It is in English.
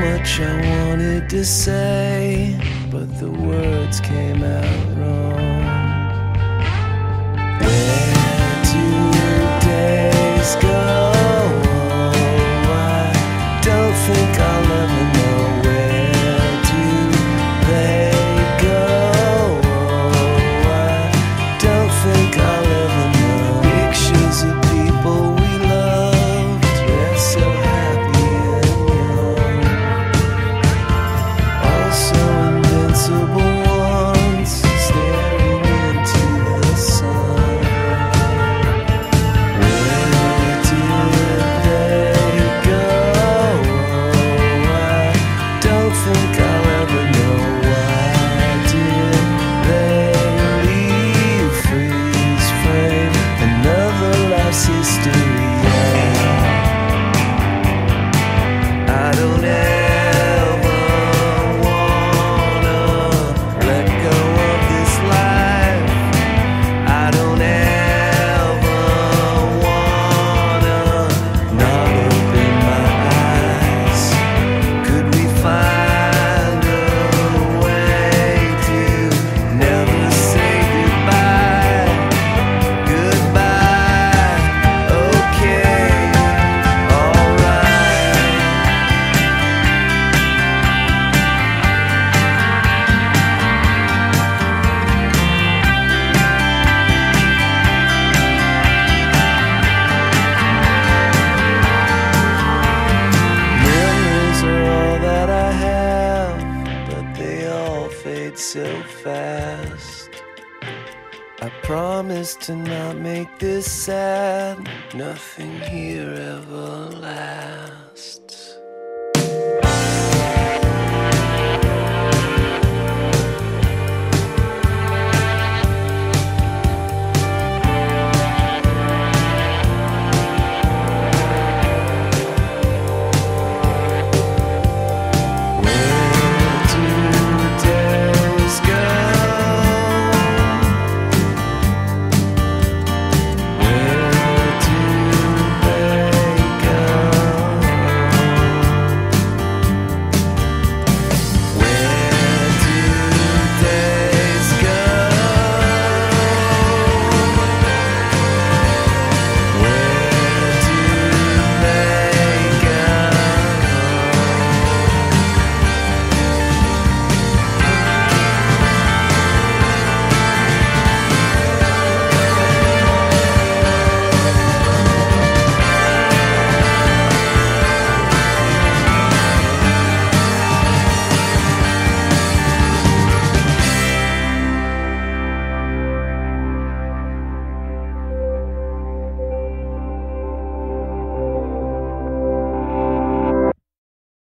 much I wanted to say, but the words came out wrong. so fast. I promise to not make this sad. Nothing here ever lasts.